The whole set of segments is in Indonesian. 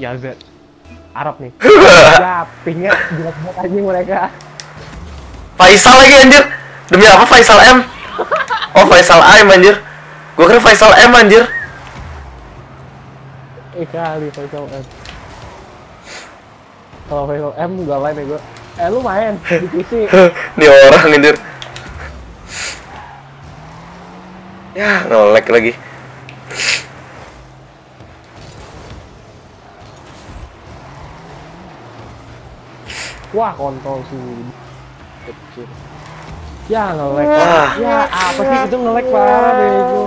Ya Z. Arab nih. ya, pingnya jelas banget anjing mereka. Faisal lagi anjir. Demi apa Faisal M? Oh Faisal M anjir. Gua kira Faisal M anjir. Eh kali Faisal M. Kalau Faisal M gak main ya gue. Eh lu main di PC. Ini orang anjir. Ya, nolek lagi. Wah kontol sih. Kecil. Ya ngelek. Wah. Ya apa sih itu ngelek parah bego.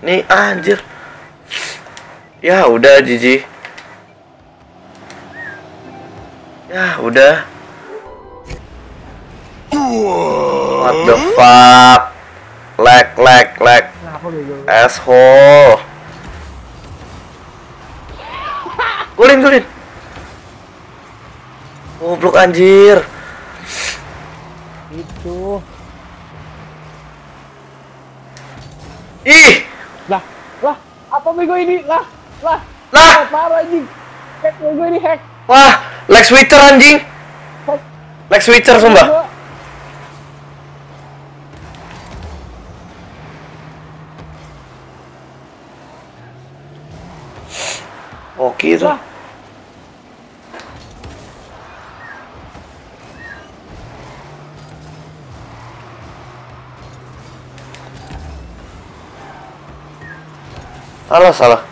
Nih anjir. Ya udah Jiji. Ya udah. What the fuck? Lag lag lag. Asshole. Gulin gulin. Goblok anjir. Itu. Ih, Lah, lah, apa bego ini? Lah, lah. lah. Parah anjing. Hack bego ini hack. Wah, Lex Twitter anjing. Lex Twitter sumpah. Bego. Oke itu. Lah. Salah salah.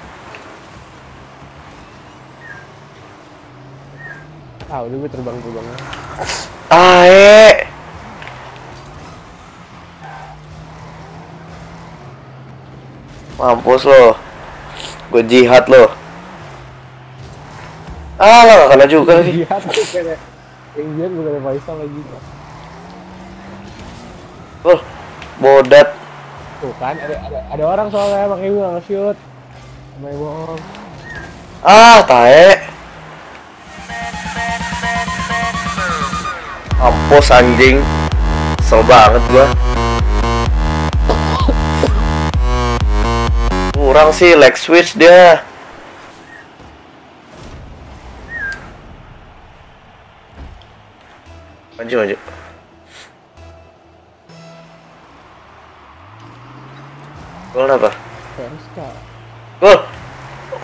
Ah, udah gue terbang-terbang. Ae. Mampus lo. Gue jihad lo. Ah, lo gak kena juga lagi. Bukan yang dia bukan ada Faisal lagi. Oh, bodat. Tuh kan ada ada, ada orang soalnya makanya gue nggak shoot. Main bohong. Ah, tae. Mampus anjing. Kesel banget gua. Kurang sih leg switch dia. Maju maju. Gol apa? Gol.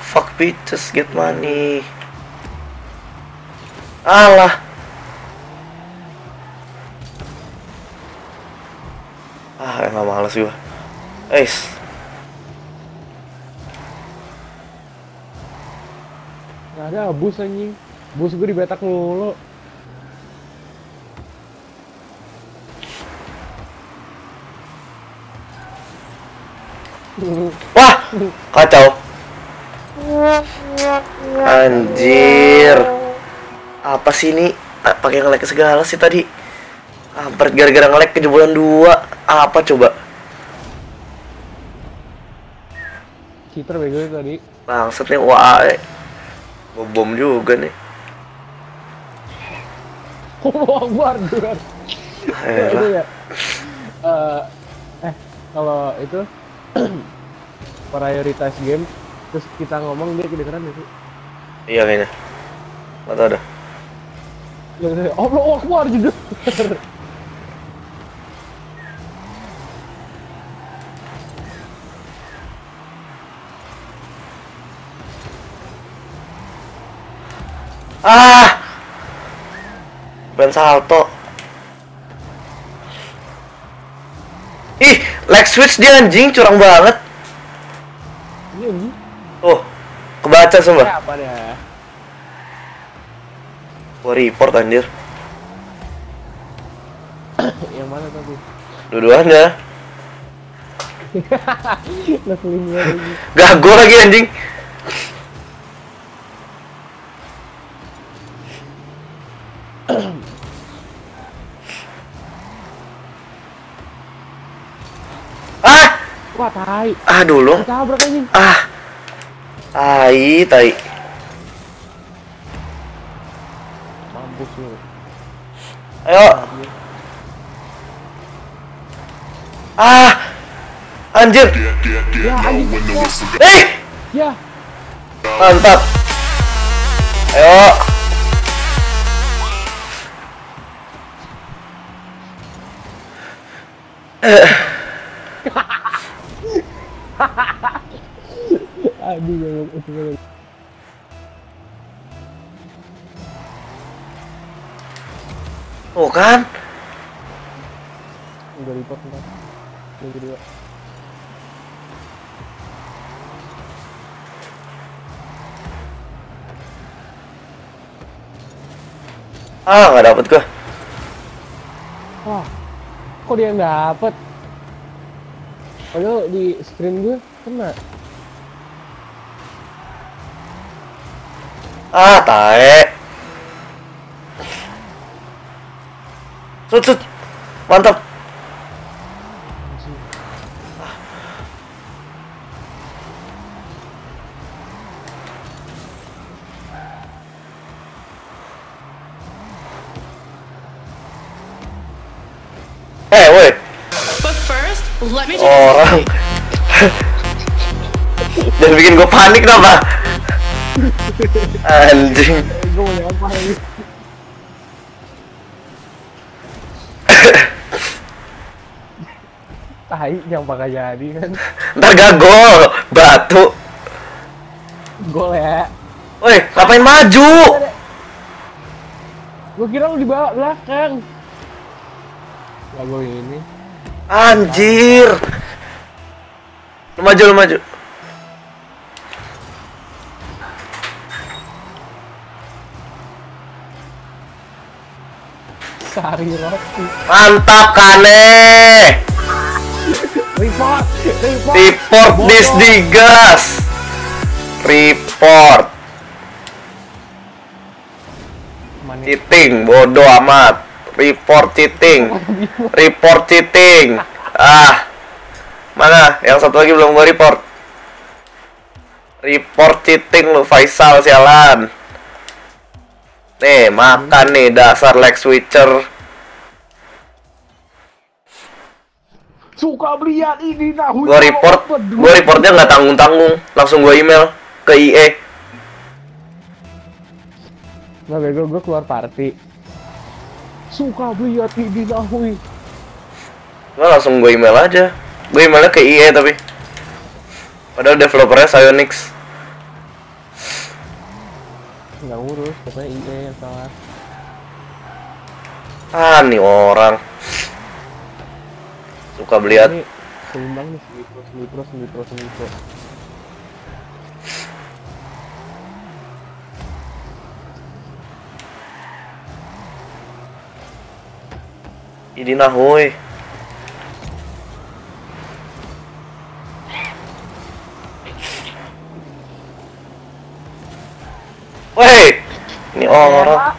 Fuck bitches get money. Alah. Ah, emang males gua. Eis. Ada bus anjing. Bus gue dibetak mulu. Wah, kacau. Anjir. Apa sih ini? Pakai ngelek segala sih tadi. Hampir gara-gara ngelek kejebolan dua. Apa coba? Cheater bego tadi. Bangsat nih wah. Bom juga nih. Duar. Elah. ya. Eh, eh, kalau itu prioritas game terus kita ngomong dia kedengeran itu. Iya kayaknya. Gak tau dah. Allah Akbar juga. Ah. Ben salto. Leg switch dia anjing curang banget. Tuh, kebaca semua. Apa dah? Gua report anjir. Yang mana tadi? Dua-duanya. Gago lagi anjing. Wah, tai. ah dulu. Tabrak anjing. Ah. Tai, tai. Mampus lu. Ayo. Ah. Anjir. Ya anjing. Ya. Eh. Ya. Mantap. Ayo. Aduh, ya, itu itu. Tuh kan? Udah report ntar. Yang kedua. Ah, nggak dapet gua. Wah, kok dia yang dapet? Padahal di screen gue kena. Ah, tae. Sut, sut. Mantap. Eh, woi. Orang. Jangan bikin gue panik kenapa? Anjing. Gue mau. Tai jadi kan. Ntar gak gol. Batu. Gol ya. Woi, ngapain maju? Gue kira lu di bawah belakang. Ya gue ini. Anjir. Lu maju, lu maju. Sari roti. Mantap Kane. Report, report. Report this digas. Report. Cheating, bodoh amat. Report cheating. Report cheating. Ah. Mana? Yang satu lagi belum gua report. Report cheating lu Faisal sialan. Nih, makan nih dasar leg switcher. Suka belian ini nah. Gua report, gua reportnya nggak tanggung-tanggung, langsung gua email ke. IE. Nah, bego gue keluar party. Suka belian ini nahui. Gua langsung gua email aja. Gua emailnya ke IE tapi. Padahal developernya Psyonix. Nggak ngurus, pokoknya IE yang salah. Ah, nih orang. Suka beliat. Ini seimbang nih, semipro, semipro, semipro, semipro. Ini nahoy. Orang.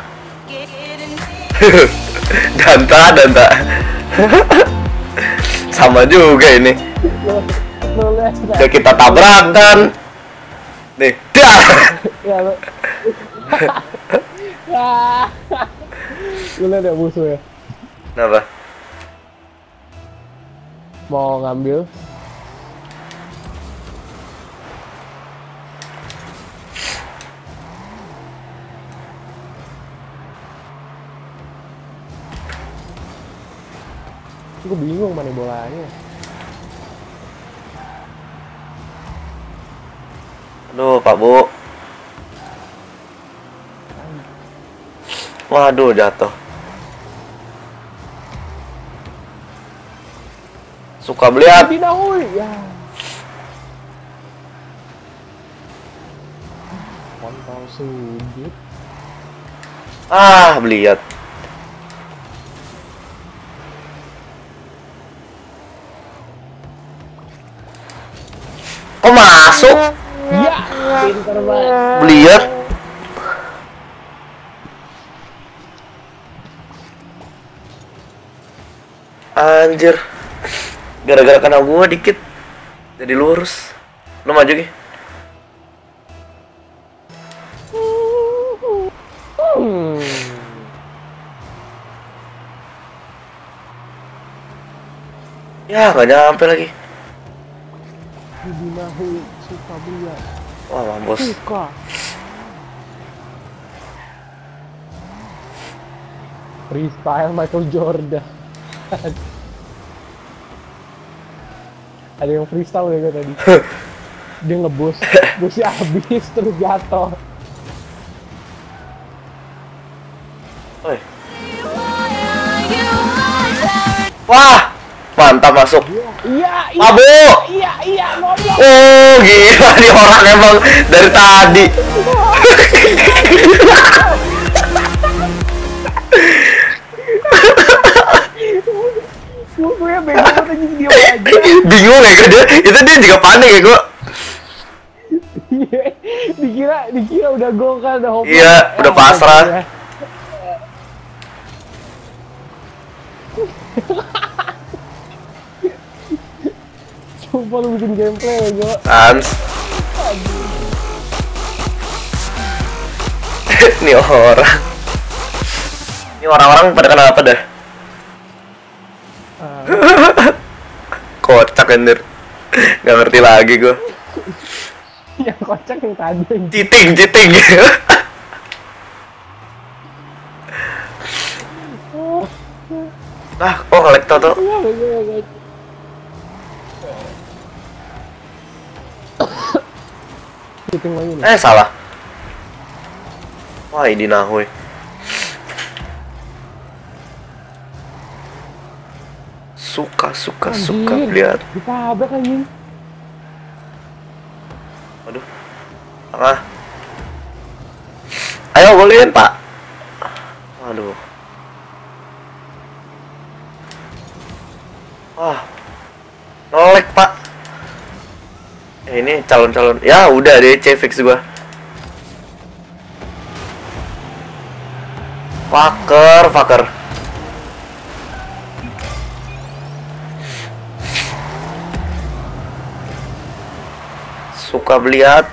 danta, danta. Sama juga ini. Udah kita tabrakan. Nih, dah. Lu lihat ya musuh ya? Kenapa? Mau ngambil Gue bingung mana bolanya. Aduh, Pak Bu. Waduh, jatuh. Suka beliat. Ya. Kontol sudut. Ah, beliat. Kok masuk? Iya, pintar Anjir. Gara-gara kena gua dikit jadi lurus. Lu maju Ki. Ya, gak nyampe lagi. Wah, mampus. Suka. Freestyle Michael Jordan. Ada yang freestyle ya gue tadi. Dia ngebus, busnya habis terus jatuh. Wah, mantap masuk. Iya, iya, Mabuk. iya, iya. Oh, gila nih orang emang dari tadi. Bingung ya gue dia. Itu dia juga panik ya gue. Iya, dikira dikira udah gol kan udah. Iya, udah pasrah. Coba lu bikin gameplay ya gue. Sans. Ini orang. Ini orang-orang pada kenapa dah? Kocak anjir. Gak ngerti lagi gue. yang kocak yang tadi Cheating, cheating. ah, oh ngelek tau Hitung lagi nih. Eh salah. Wah ini nahui. Suka suka suka Anjir, lihat. Ditabrak anjing. Waduh. Tengah. Ayo golein pak. Waduh. Wah. Nolek pak. Ini calon-calon. Ya udah deh C fix gua. Fucker, fucker. Suka beliat.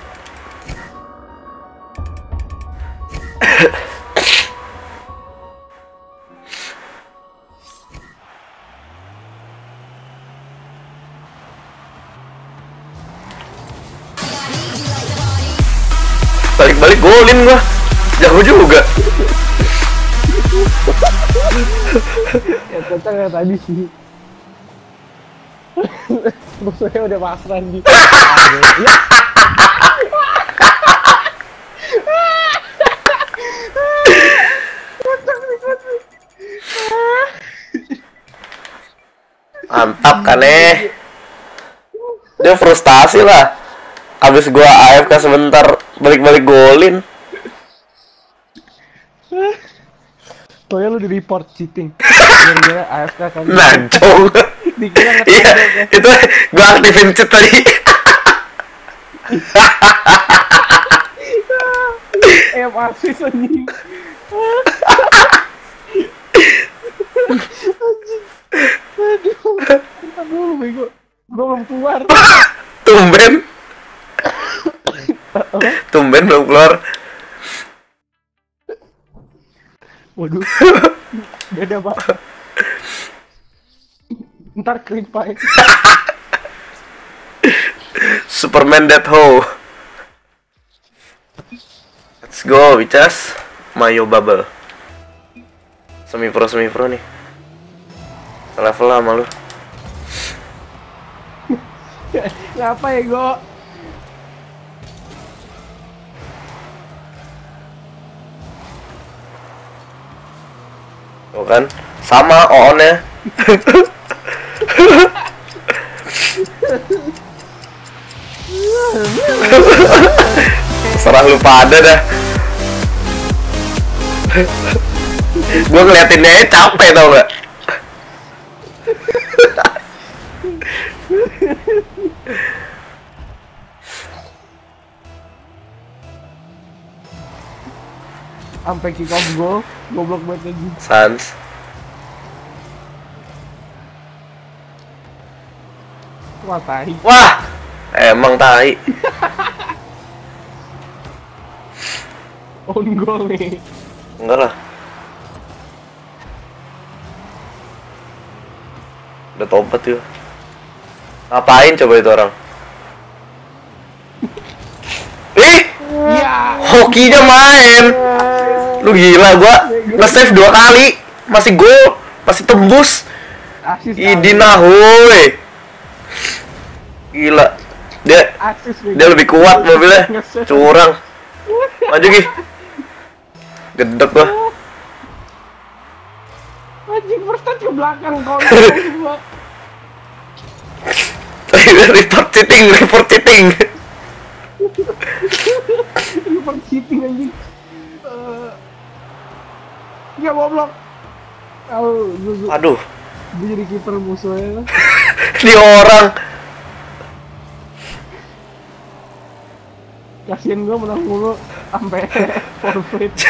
Balik-balik golin gua. Jago juga. Ya kocak yang tadi sih. Musuhnya udah pasrah. Ya. Mantap kan eh. Dia frustasi lah. Abis gua AFK sebentar balik-balik golin. Pokoknya lu di report cheating. Gara-gara AFK kan. Nancong. Dikira Iya, ya. itu gua aktifin cheat tadi. Eh, asis anjing. Anjing. Aduh. Bentar dulu bego. Gua belum keluar. Tumben. Tumben belum keluar. Waduh. Beda, Pak. Ntar klik, Pak. Superman Dead Ho. Let's go, Bicas. Mayo Bubble. Semi pro semi pro nih. Level lah sama lu. Ngapa ya, Go? Kan? Sama on-nya. Serah lu pada dah. Gue ngeliatinnya aja capek tau gak? Sampai kick off goal, goblok banget lagi. Sans. Wah, tai. Wah! Emang tai. On goal nih. Enggak lah. Udah tobat yuk. Ngapain coba itu orang? Ih, Iya. hokinya main. Lu gila gua nge-save dua kali, masih gol, masih tembus. Asis. Gila. Dia Asis. dia lebih kuat mobilnya. Curang. Maju Gi. Gedek gua. Anjing touch ke belakang kau. report cheating, report cheating. Super cheating anjing. Eh, Ya goblok. Oh, Aduh, gue jadi kiper musuhnya. ini orang. Kasian gue menang mulu sampai forfeit.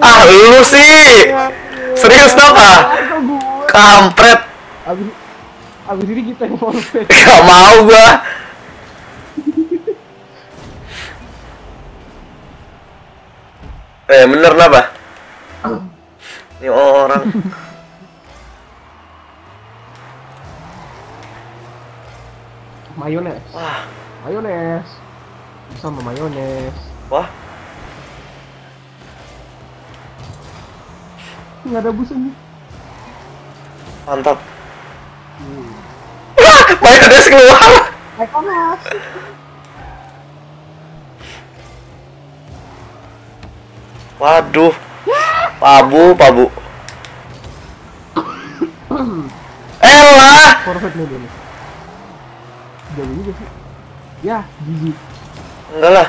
Ah, lu sih. Serius apa? Kok gue? Kampret. Abis, abis ini kita yang forfeit. Gak mau gua. Eh, bener kenapa? Ini orang. Mayones. Wah, Mayones. Sama mayones. wah. Nggak ada bus ini. Mantap. Wah, mayones keluar. Ekonas. Waduh. Pabu, pabu. Elah. Forfeit nih dia nih. Jauh juga sih. Ya, jijik. Enggak lah.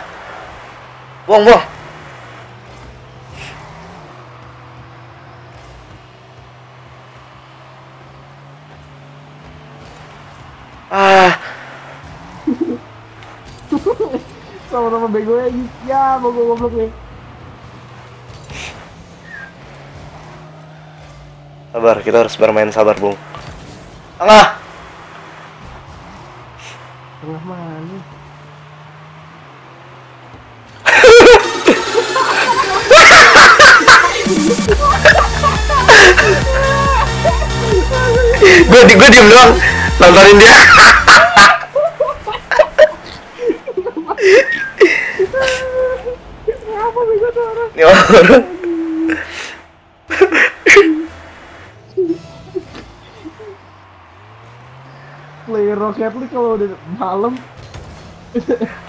Buang, buang. Ah, Sama-sama bego ya. Ya, mau gue goblok nih. sabar, kita harus bermain sabar, Bung. Tengah. Tengah mana? gue di gue diem doang nontonin dia Kenapa bego tuh orang? League kalau udah malam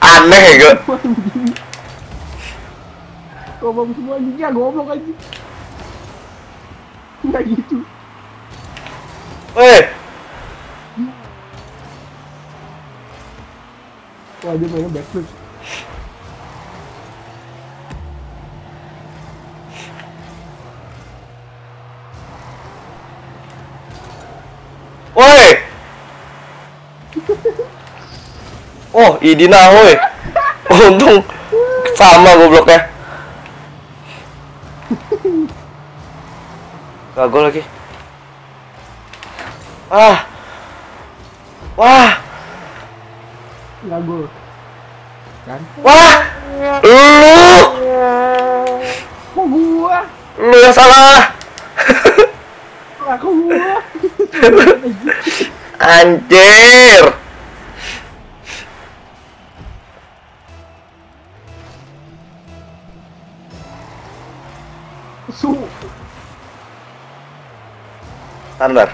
aneh ya gue. Ngomong semua anjing ya goblok anjing. Nggak gitu. Weh, Wah dia mainnya backflip. woi. Oh, Idina, woi. Untung sama gobloknya. Gak gol lagi. Ah. Wah. Nggak gol. Kan? Wah. Lu. Kok gua? Lu yang salah. Lah kok gua? Anjir. Standar.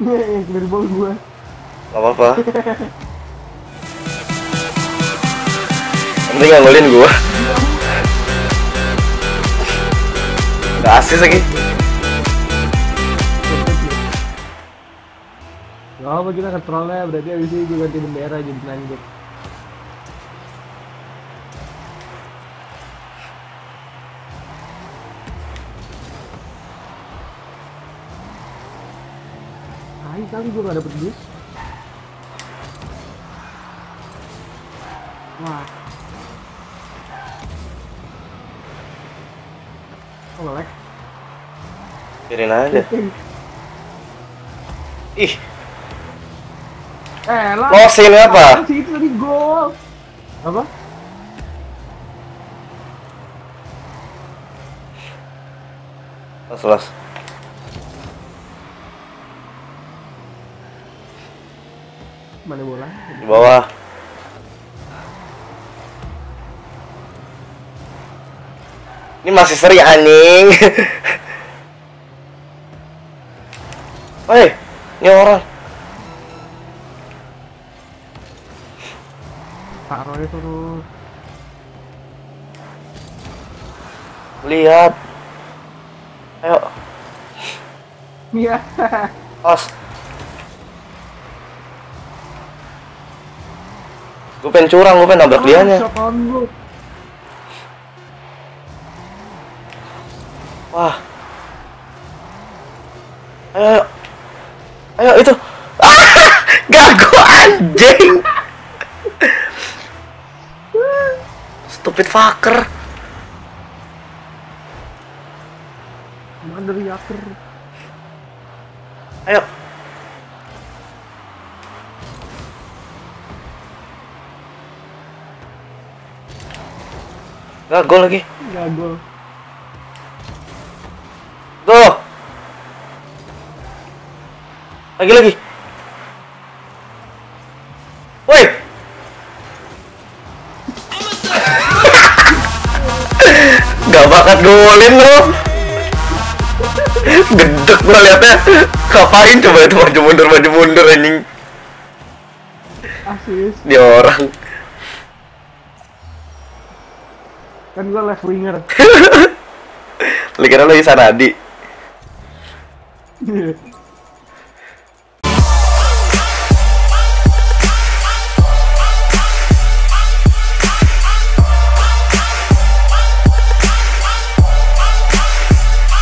Nih, clear ball gua. Gak apa-apa. Nggak ngolin gua. Gak asis lagi. Gak apa kita kontrolnya berarti abis ini gue ganti bendera jadi lanjut. Hai kali gue gak dapet bus. Wah. Oh, nge-lag. Biarin aja. Ih, Eh, lah. Losin apa? Sih itu tadi gol. Apa? Los, los. Mana bola? Di bawah. Ini masih seri anjing. Hei, ini orang. Taruh aja terus. Lihat. Ayo, Iya. os. Gue pengen curang, gue pengen nabrak dia nya. Shot on lu. Wah. Ayo, ayo. Ayo itu. Ah, gago anjing. Stupid fucker. Gak gol lagi. Enggak gol. Go. Lagi lagi. Woi. Gak bakat golin lo. Gedek gua liatnya. Ngapain coba itu maju mundur maju mundur anjing. Asis. Dia orang. Kan gua left winger. Lu kira lu Isanadi. Iya.